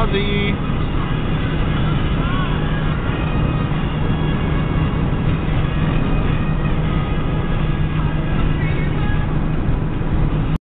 Ozzy.